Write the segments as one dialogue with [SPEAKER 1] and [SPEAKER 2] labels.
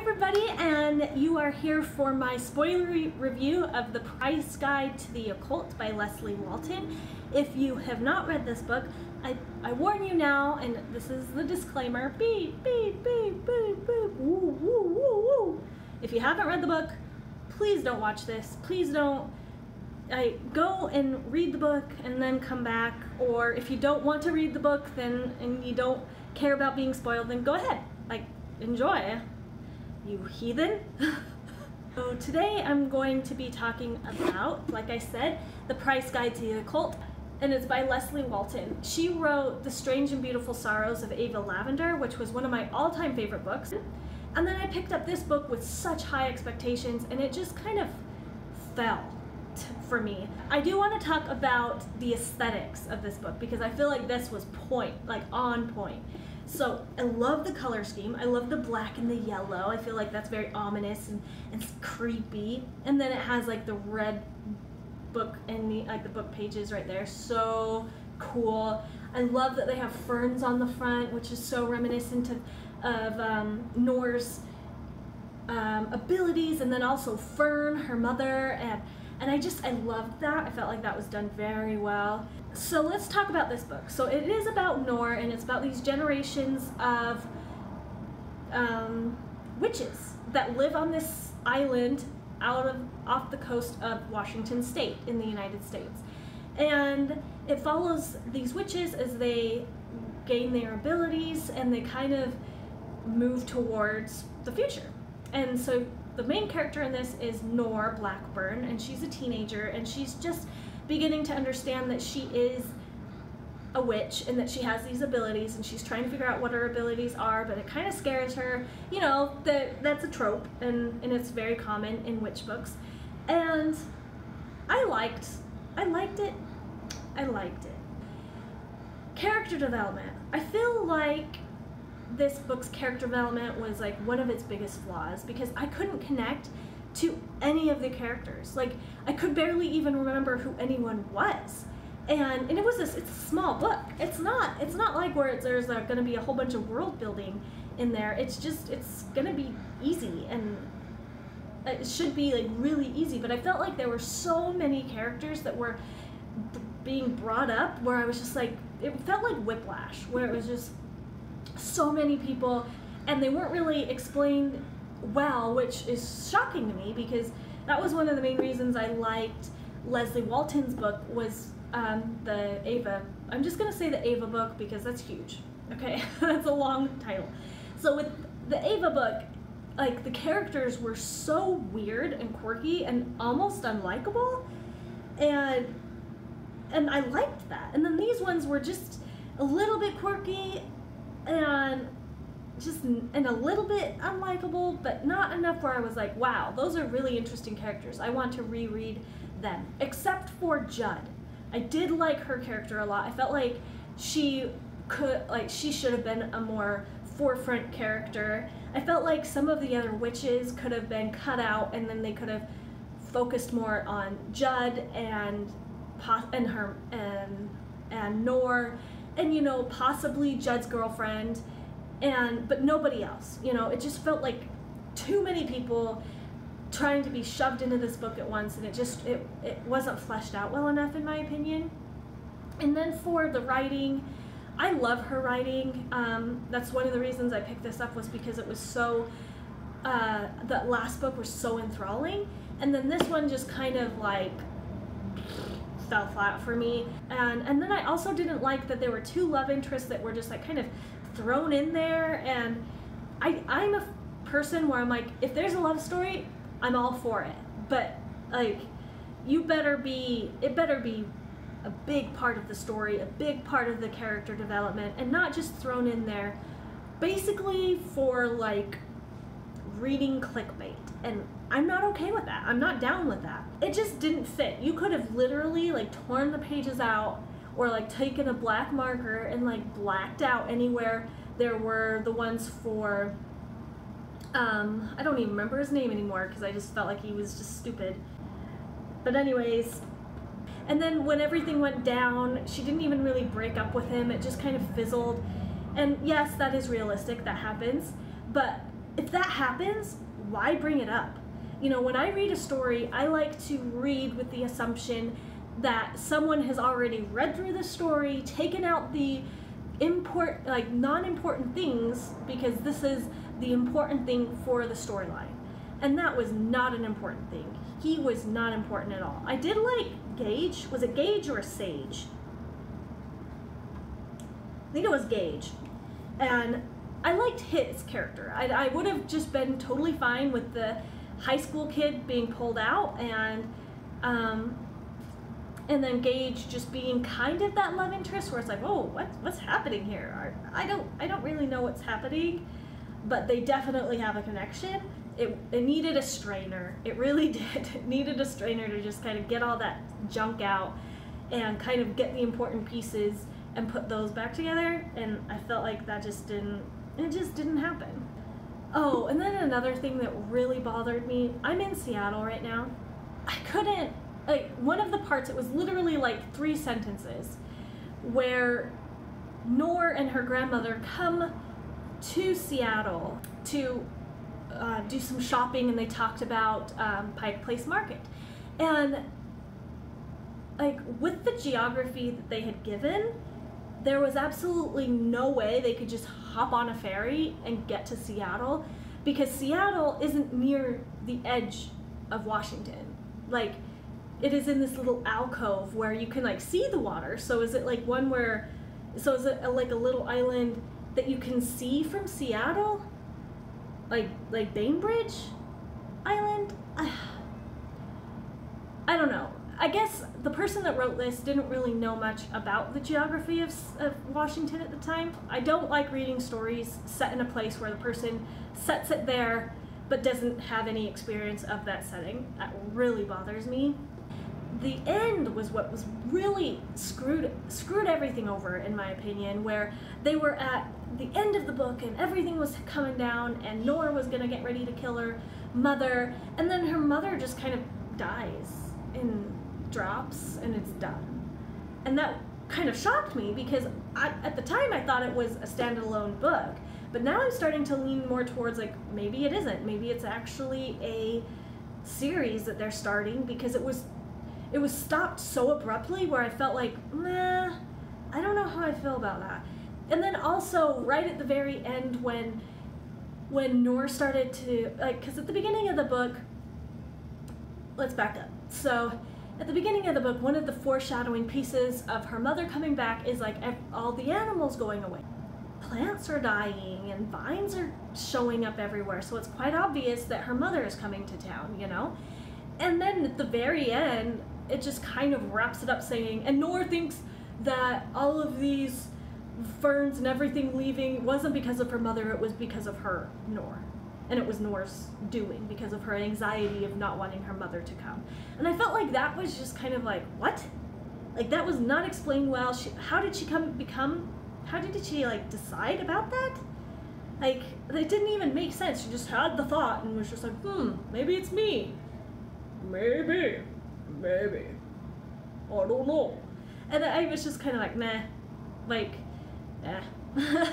[SPEAKER 1] everybody, and you are here for my spoilery review of The Price Guide to the Occult by Leslye Walton. If you have not read this book, I, I warn you now, and this is the disclaimer, beep, beep, beep, beep, beep, woo, woo, woo, woo. If you haven't read the book, please don't watch this. Please don't I go and read the book and then come back or if you don't want to read the book then and you don't care about being spoiled then go ahead like enjoy you heathen so oh, today I'm going to be talking about like I said the price guide to the occult and it's by Leslye Walton. She wrote The Strange and Beautiful Sorrows of Ava Lavender, which was one of my all-time favorite books. And then I picked up this book with such high expectations and it just kind of fell for me. I do want to talk about the aesthetics of this book because I feel like this was point, like on point. So I love the color scheme. I love the black and the yellow. I feel like that's very ominous and, and creepy. And then it has like the red book and the like the book pages right there. So cool. I love that they have ferns on the front, which is so reminiscent of, of um, Nor's um, abilities, and then also Fern, her mother, and and I just, I loved that. I felt like that was done very well. So let's talk about this book. So it is about Nor, and it's about these generations of um, witches that live on this island out of off the coast of Washington state in the United States. And it follows these witches as they gain their abilities and they kind of move towards the future. And so the main character in this is Nor Blackburn, and she's a teenager, and she's just beginning to understand that she is a witch and that she has these abilities and she's trying to figure out what her abilities are but it kind of scares her. You know that that's a trope and and it's very common in witch books. And i liked i liked it. I liked it. Character development. I feel like this book's character development was like one of its biggest flaws because I couldn't connect to any of the characters. Like I could barely even remember who anyone was. And, and it was this it's a small book. It's not it's not like where there's uh, going to be a whole bunch of world building in there. It's just it's going to be easy and uh, it should be like really easy, but I felt like there were so many characters that were being brought up where I was just like it felt like whiplash where it was just so many people and they weren't really explained well, which is shocking to me because that was one of the main reasons I liked Leslye Walton's book was um, the Ava. I'm just gonna say the Ava book because that's huge. Okay, that's a long title. So with the Ava book, like the characters were so weird and quirky and almost unlikable, and and I liked that. And then these ones were just a little bit quirky and just and a little bit unlikable, but not enough where I was like, wow, those are really interesting characters. I want to reread them. Except for Judd. I did like her character a lot. I felt like she could like she should have been a more forefront character. I felt like some of the other witches could have been cut out and then they could have focused more on Judd and and her and and Nor and you know possibly Judd's girlfriend and but nobody else. You know it just felt like too many people trying to be shoved into this book at once and it just it, it wasn't fleshed out well enough in my opinion. And then for the writing I love her writing. Um, that's one of the reasons I picked this up was because it was so uh, the last book was so enthralling. And then this one just kind of like fell flat for me. And and then I also didn't like that there were two love interests that were just like kind of thrown in there. And I I'm a person where I'm like, if there's a love story, I'm all for it. But like, you better be it better be a big part of the story, a big part of the character development, and not just thrown in there basically for like reading clickbait. And I'm not okay with that. I'm not down with that. It just didn't fit. You could have literally like torn the pages out or like taken a black marker and like blacked out anywhere there were the ones for um, I don't even remember his name anymore because I just felt like he was just stupid. But anyways, and then when everything went down, she didn't even really break up with him. It just kind of fizzled. And yes, that is realistic. That happens. But if that happens, why bring it up? You know, when I read a story, I like to read with the assumption that someone has already read through the story, taken out the import like non-important things because this is the important thing for the storyline. And that was not an important thing. He was not important at all. I did like Gage. Was it Gage or Sage? I think it was Gage. And I liked his character. I, I would have just been totally fine with the high school kid being pulled out and um, and then Gage just being kind of that love interest where it's like, oh, what, what's happening here? I don't, I don't really know what's happening, but they definitely have a connection. It, it needed a strainer. It really did. It needed a strainer to just kind of get all that junk out and kind of get the important pieces and put those back together. And I felt like that just didn't, it just didn't happen. Oh, and then another thing that really bothered me, I'm in Seattle right now. I couldn't like one of the parts it was literally like three sentences where Nor and her grandmother come to Seattle to uh, do some shopping and they talked about um, Pike Place Market. And like with the geography that they had given, there was absolutely no way they could just hop on a ferry and get to Seattle because Seattle isn't near the edge of Washington. Like it is in this little alcove where you can like see the water. So is it like one where, so is it a, like a little island that you can see from Seattle? Like like Bainbridge Island? I don't know. I guess the person that wrote this didn't really know much about the geography of, of Washington at the time. I don't like reading stories set in a place where the person sets it there but doesn't have any experience of that setting. That really bothers me the end was what was really screwed screwed everything over in my opinion where they were at the end of the book and everything was coming down and Nora was gonna get ready to kill her mother and then her mother just kind of dies in drops and it's done and that kind of shocked me because I, at the time I thought it was a standalone book but now I'm starting to lean more towards like maybe it isn't maybe it's actually a series that they're starting because it was it was stopped so abruptly where I felt like, nah, I don't know how I feel about that. And then also right at the very end when when Nor started to like because at the beginning of the book, let's back up. So at the beginning of the book, one of the foreshadowing pieces of her mother coming back is like all the animals going away. Plants are dying and vines are showing up everywhere, so it's quite obvious that her mother is coming to town, you know? And then at the very end, it just kind of wraps it up saying, and Nor thinks that all of these ferns and everything leaving wasn't because of her mother, it was because of her, Nor. And it was Nor's doing because of her anxiety of not wanting her mother to come. And I felt like that was just kind of like, what? Like that was not explained well. She, how did she come become, how did she like decide about that? Like, it didn't even make sense. She just had the thought and was just like, hmm, maybe it's me. Maybe. Maybe. I don't know. And I was just kind of like, meh. Like, eh.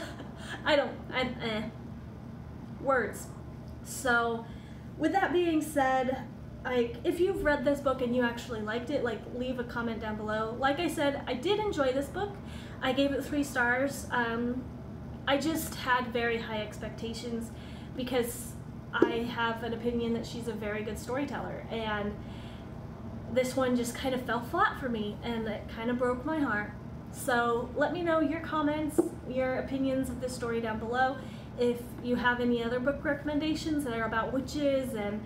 [SPEAKER 1] I don't, I, eh. Words. So, with that being said, like, if you've read this book and you actually liked it, like, leave a comment down below. Like I said, I did enjoy this book. I gave it three stars. Um, I just had very high expectations because I have an opinion that she's a very good storyteller. And this one just kind of fell flat for me and it kind of broke my heart. So let me know your comments, your opinions of this story down below. If you have any other book recommendations that are about witches and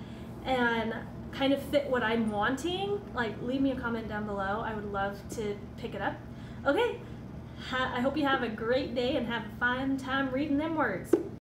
[SPEAKER 1] and kind of fit what I'm wanting, like leave me a comment down below. I would love to pick it up. Okay, I hope you have a great day and have a fun time reading them words.